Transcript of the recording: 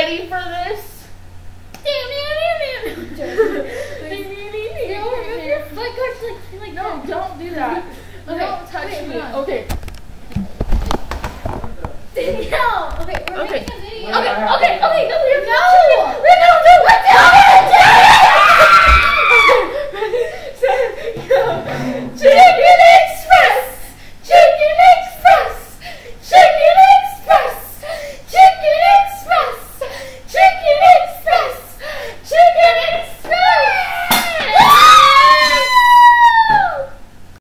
ready for this? No, don't do that. Okay, don't touch wait, me. Okay. Danielle! Okay, we're Okay. making a video. Okay. Okay. Okay. No, we have No! We no, no,